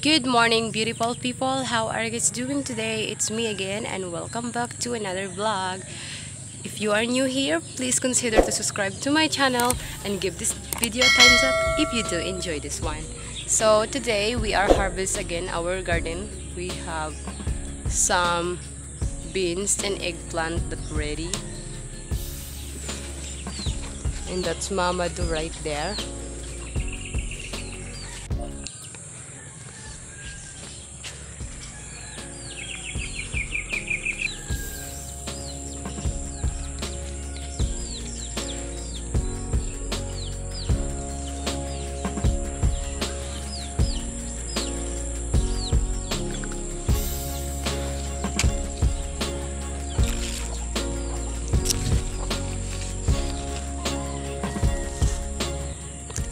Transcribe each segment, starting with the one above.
Good morning, beautiful people. How are you guys doing today? It's me again, and welcome back to another vlog. If you are new here, please consider to subscribe to my channel and give this video a thumbs up if you do enjoy this one. So today we are harvest again our garden. We have some beans and eggplant that ready. And that's Mama do right there.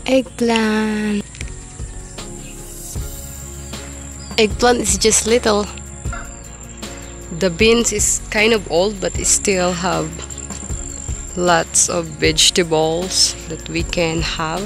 Eggplant. Eggplant is just little. The beans is kind of old but it still have lots of vegetables that we can have.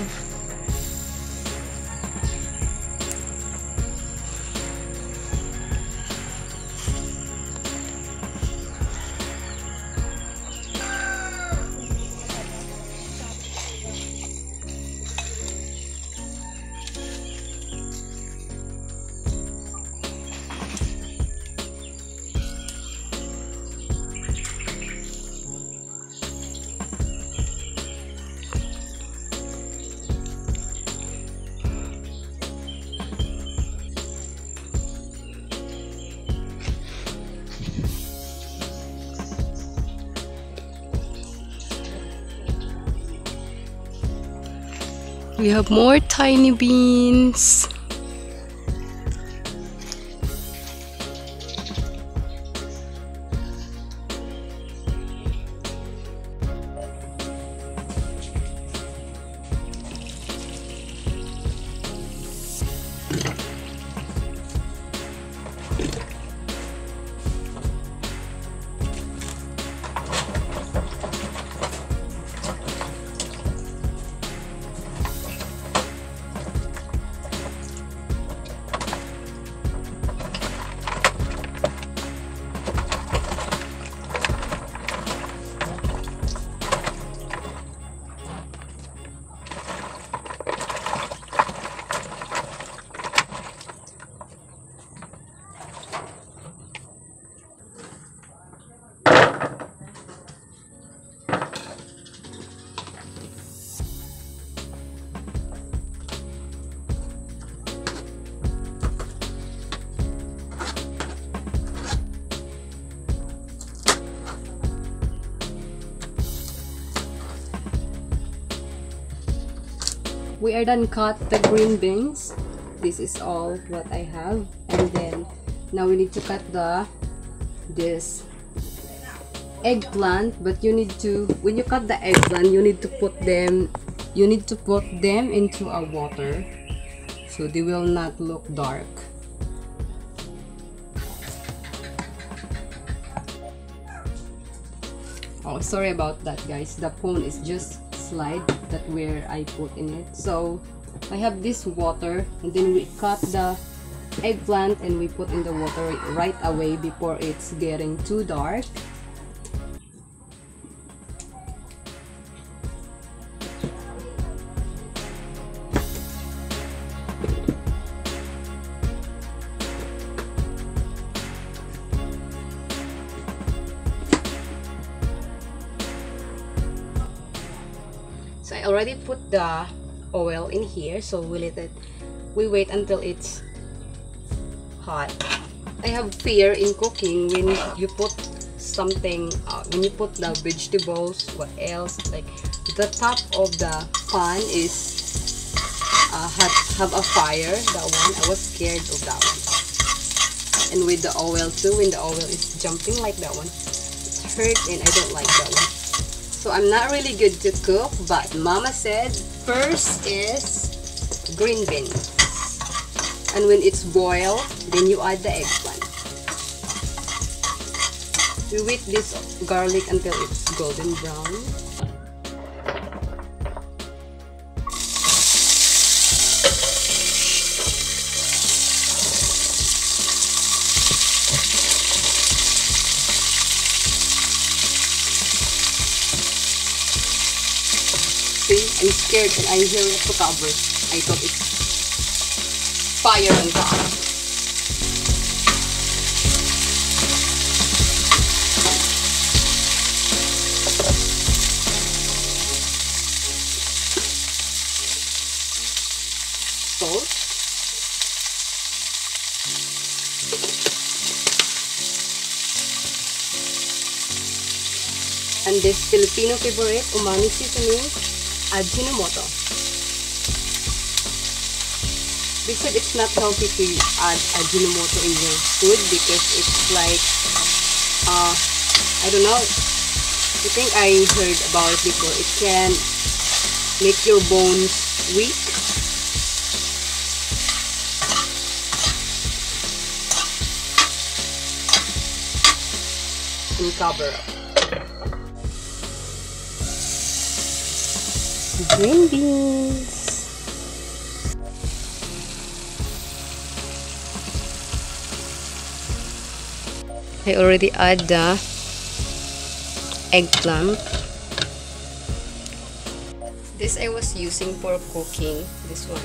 We have more tiny beans. We are done cut the green beans. This is all what I have. And then now we need to cut the this eggplant. But you need to when you cut the eggplant you need to put them you need to put them into a water so they will not look dark. Oh sorry about that guys. The phone is just slide that where I put in it. So I have this water and then we cut the eggplant and we put in the water right away before it's getting too dark already put the oil in here so we let it we wait until it's hot. I have fear in cooking when you put something uh, when you put the vegetables what else like the top of the pan is uh, have, have a fire that one. I was scared of that one. And with the oil too when the oil is jumping like that one it's hurt and I don't like that one so I'm not really good to cook, but mama said first is green beans. And when it's boiled, then you add the eggplant. We wait this garlic until it's golden brown. I'm scared and I hear it to cover. I thought it's fire on top. Salt. And this Filipino favorite umami seasoning, Ajinomoto. They said it's not healthy to add Ajinomoto in your food because it's like, uh, I don't know, I think I heard about it before. It can make your bones weak. And cover up. Green beans. I already add the eggplant. This I was using for cooking, this one.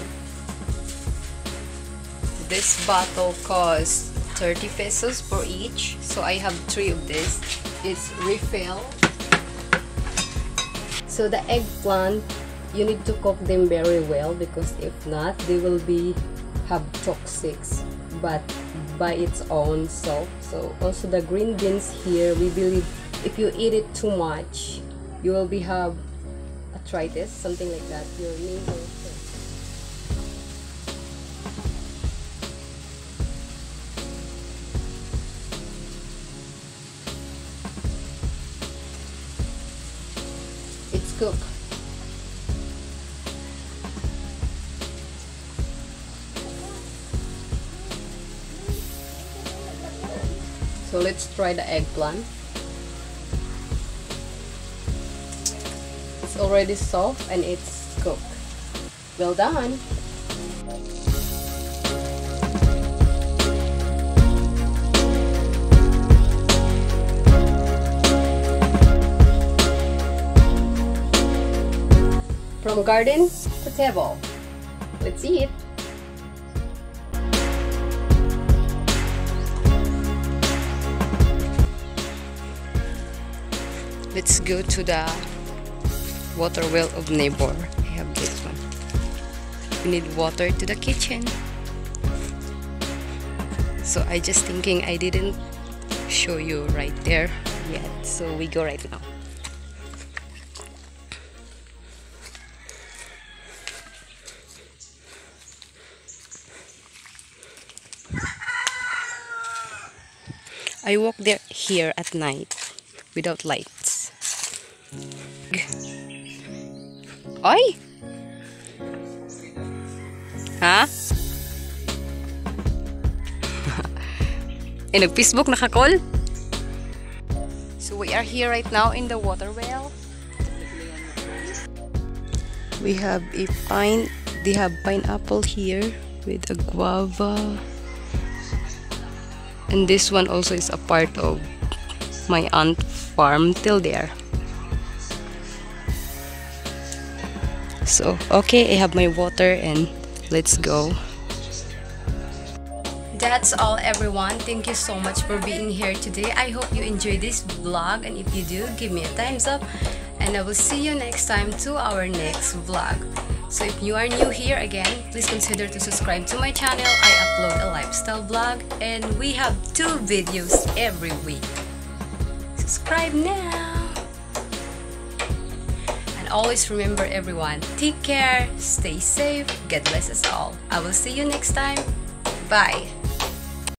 This bottle costs 30 pesos for each, so I have three of this. It's refill. So the eggplant you need to cook them very well because if not they will be have toxics but by its own self so also the green beans here we believe if you eat it too much you will be have arthritis something like that. Your knee will it's cooked So let's try the eggplant. It's already soft and it's cooked. Well done! From garden to table. Let's eat! Let's go to the water well of neighbor. I have this one. We need water to the kitchen. So I just thinking I didn't show you right there yet. So we go right now. I walk there here at night without lights. Oy! Ha? eh, nag-Facebook nakakall? So we are here right now in the water well. We have a pine, they have pineapple here with a guava. And this one also is a part of my aunt farm till there. So okay I have my water and let's go. That's all everyone. Thank you so much for being here today. I hope you enjoyed this vlog and if you do give me a thumbs up and i will see you next time to our next vlog. So if you are new here again please consider to subscribe to my channel. I upload a lifestyle vlog and we have two videos every week subscribe now. And always remember everyone, take care, stay safe, God bless us all. I will see you next time. Bye.